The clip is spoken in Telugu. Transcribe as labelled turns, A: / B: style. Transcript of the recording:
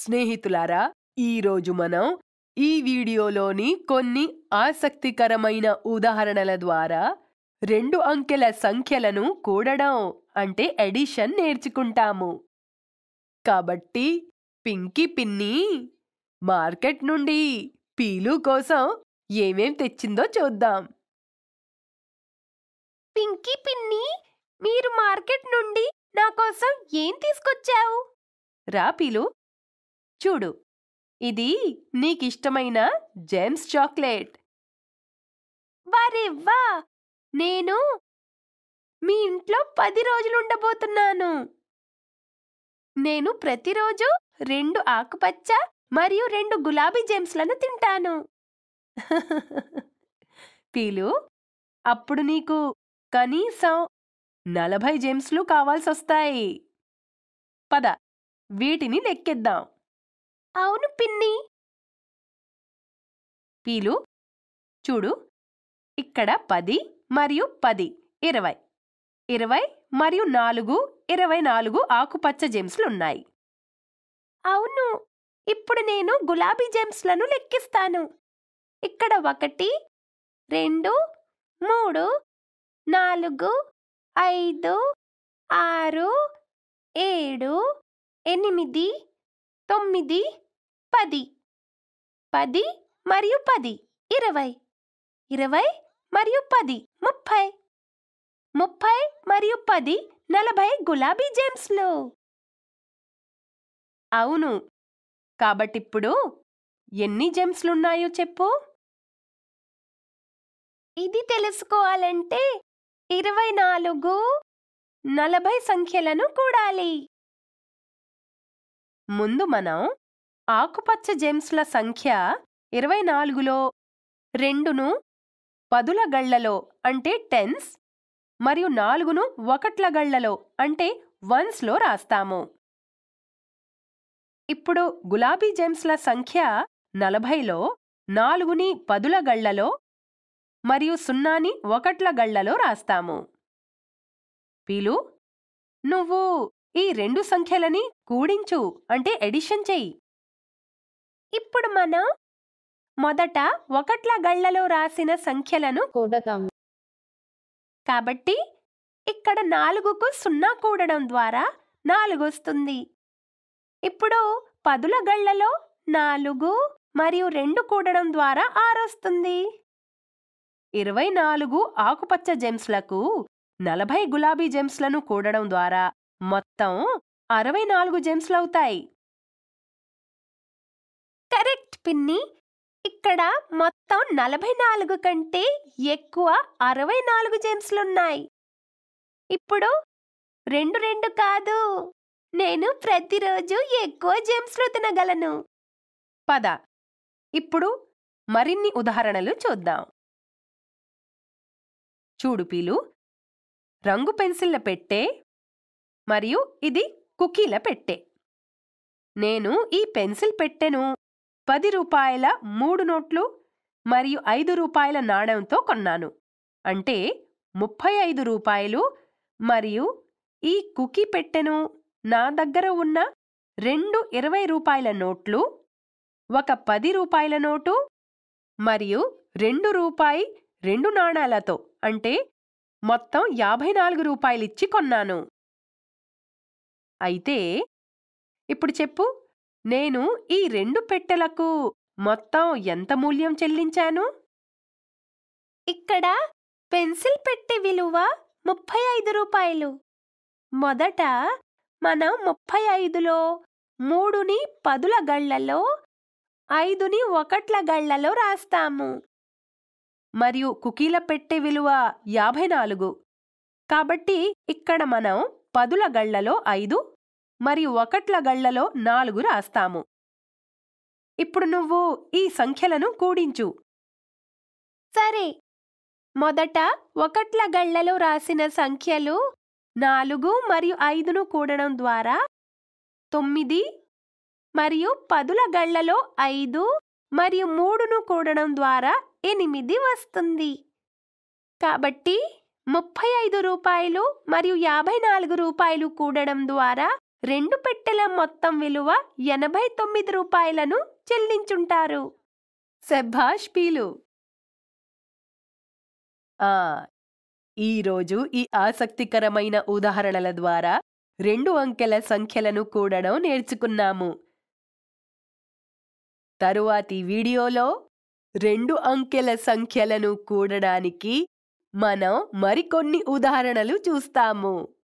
A: స్నేహితులారా ఈరోజు మనం ఈ వీడియోలోని కొన్ని ఆసక్తికరమైన ఉదాహరణల ద్వారా రెండు అంకెల సంఖ్యలను కూడడం అంటే ఎడిషన్ నేర్చుకుంటాము. కాబట్టి పింకీ పిన్ని మార్కెట్ నుండి పీలు కోసం ఏమేం తెచ్చిందో చూద్దాం.
B: పింకీ పిన్ని మీరు మార్కెట్ నుండి నా కోసం ఏం తీసుకొచ్చావు?
A: రా పీలు చూడు. ఇది నీకిష్టమైన జేమ్స్ చాక్లెట్.
B: వారెవ్వా నేను మీ ఇంట్లో పది రోజులు ఉండబోతున్నాను నేను ప్రతిరోజు రెండు ఆకుపచ్చ మరియు రెండు గులాబీ జెమ్స్లను తింటాను.
A: పీలు అప్పుడు నీకు కనీసం నలభై జెమ్స్లు కావాల్సొస్తాయి. పద వీటిని లెక్కిద్దాం.
B: అవును పిన్ని.
A: పీలు చూడు ఇక్కడ పది మరియు పది ఇరవై. ఇరవై మరియు నాలుగు ఇరవై నాలుగు ఆకుపచ్చ జెమ్స్లున్నాయి.
B: అవును ఇప్పుడు నేను గులాబీ జెమ్స్లను లెక్కిస్తాను. ఇక్కడ ఒకటి రెండు మూడు నాలుగు ఐదు ఆరు ఏడు ఎనిమిది తొమ్మిది పది. పది మరియు పది ఇరవై. ఇరవై మరియు పది ముప్పై. ముప్పై మరియు పది నలభై గులాబీ జెమ్స్లు.
A: అవును. కాబట్టిప్పుడు ఎన్ని జెమ్స్లున్నాయో చెప్పు.
B: ఇది తెలుసుకోవాలంటే ఇరవై నాలుగు నలభై సంఖ్యలను కూడాలి.
A: ముందు మనం ఆకుపచ్చ జెమ్స్ల సంఖ్య ఇరవై నాలుగులో రెండును పదుల గళ్ళలో అంటే టెన్స్ మరియు నాలుగును ఒకట్ల గళ్ళలో అంటే వన్స్లో రాస్తాము. ఇప్పుడు గులాబీ జెమ్స్ల సంఖ్య నలభైలో నాలుగుని పదుల గళ్ళలో మరియు సున్నాని ఒకట్ల గళ్ళలో రాస్తాము. పీలు నువ్వు ఈ రెండు సంఖ్యలని కూడించు అంటే ఎడిషన్ చెయ్యి.
B: ఇప్పుడు మనం మొదట ఒకట్ల గళ్ళలో రాసిన సంఖ్యలను
C: కూడతాం
B: కాబట్టి ఇక్కడ నాలుగుకు సున్నా కూడడం ద్వారా నాలుగు వస్తుంది ఇప్పుడు పదుల గళ్ళలో నాలుగు మరియు రెండు కూడడం ద్వారా ఆరు వస్తుంది
A: ఇరవై నాలుగు ఆకుపచ్చ జెమ్స్లకు నలభై గులాబీ జెమ్స్లను కూడడం ద్వారా మొత్తం అరవై నాలుగు జెమ్స్లవుతాయి.
B: కరెక్ట్ పిన్ని. ఇక్కడ మొత్తం నలభై నాలుగు కంటే ఎక్కువ అరవై నాలుగు జెమ్స్లున్నాయి ఇప్పుడు రెండు రెండు కాదు. నేను ప్రతిరోజు ఎక్కువ జెమ్స్లు తినగలను.
A: పద. ఇప్పుడు మరిన్ని ఉదాహరణలు చూద్దాం. చూడు పీలు. రంగు పెన్సిళ్ళ పెట్టె మరియు ఇది కుకీల పెట్టె. నేను ఈ పెన్సిల్ పెట్టెను. పది రూపాయల మూడు నోట్లు మరియు ఐదు రూపాయల నాణెంతో కొన్నాను. అంటే ముప్పై ఐదు రూపాయలు మరియు ఈ కుకీ పెట్టెను నా దగ్గర ఉన్న రెండు ఇరవై రూపాయల నోట్లు ఒక పది రూపాయల నోటు మరియు రెండు రూపాయి రెండు నాణాలతో అంటే మొత్తం యాభై నాలుగు రూపాయలిచ్చి కొన్నాను. అయితే ఇప్పుడు చెప్పు. నేను ఈ రెండు పెట్టెలకు మొత్తం ఎంత మూల్యం చెల్లించాను?
B: ఇక్కడ పెన్సిల్ పెట్టె విలువ ముప్పై ఐదు రూపాయలు. మొదట మనం ముప్పై ఐదులో మూడుని పదుల గళ్ళలో ఐదుని ఒకట్ల గళ్ళలో రాస్తాము.
A: మరియు కుకీల పెట్టె విలువ యాభై నాలుగు. కాబట్టి ఇక్కడ మనం పదుల గళ్ళలో ఐదు మరియు ఒకట్ల గళ్ళలో నాలుగు రాస్తాము. ఇప్పుడు నువ్వు ఈ సంఖ్యలను కూడించు.
B: సరే. మొదట ఒకట్ల గళ్ళలో రాసిన సంఖ్యలు నాలుగు మరియు ఐదును కూడడం ద్వారా తొమ్మిది మరియు పదుల గళ్ళలో ఐదు మరియు మూడును కూడడం ద్వారా ఎనిమిది వస్తుంది. కాబట్టి ముప్పై ఐదు రూపాయలు మరియు యాభై నాలుగు రూపాయలు కూడడం ద్వారా రెండు పెట్టెల మొత్తం విలువ ఎనభై తొమ్మిది రూపాయలను చెల్లించుంటారు.
A: శభాష్ పీలు. ఆ ఈరోజు ఈ ఆసక్తికరమైన ఉదాహరణల ద్వారా రెండు అంకెల సంఖ్యలను కూడడం నేర్చుకున్నాము. తరువాతి వీడియోలో రెండు అంకెల సంఖ్యలను కూడడానికి మనం మరికొన్ని ఉదాహరణలు చూస్తాము.